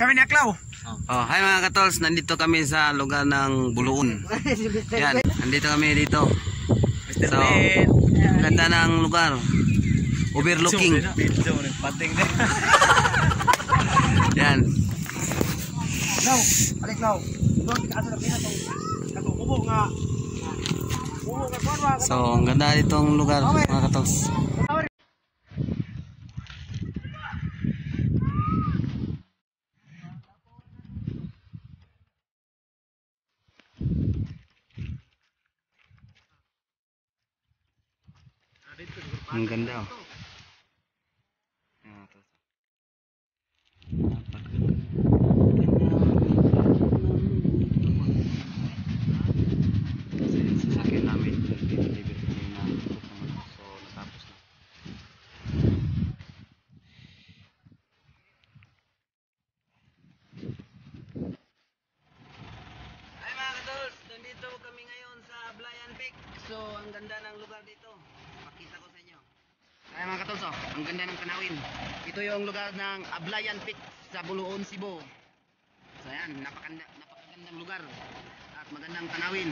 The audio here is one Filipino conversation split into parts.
Kami ni Aklaw. Oh, hi mga katols, nandito kami sa lugar ng Buluon. Yan, nandito kami dito. So, ganda ng lugar. Overlooking. Yan. Aklaw. Alik wa. So, ang ganda ditong lugar mga katols. Ang ganda oh. Yan, ito. Kasi yung sasakyan namin, deliver kami na so natapos na. Hi mga kadols, nandito kami ngayon sa Blayan Peak. So ang ganda ng lugar dito. Oh, ang ganda ng tanawin. Ito yung lugar ng Ablayan Peak sa Buluon, Cebu. So ayan, napakanda, napakagandang lugar at magandang tanawin.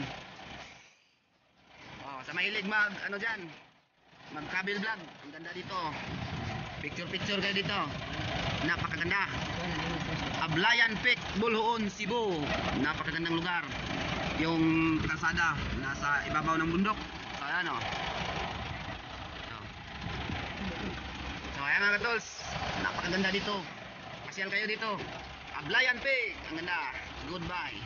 Oh, sa mahilig mag ano diyan, mag travel vlog. Ang ganda dito. Picture picture kayo dito. Napakaganda. Ablayan Peak, Buluon, Cebu. Napakagandang lugar. Yung kalsada nasa ibabaw ng bundok. So ayan oh. So, so ayan mga katols, napakaganda dito. Pasyal kayo dito. Ablayan Peak, ang ganda. Goodbye.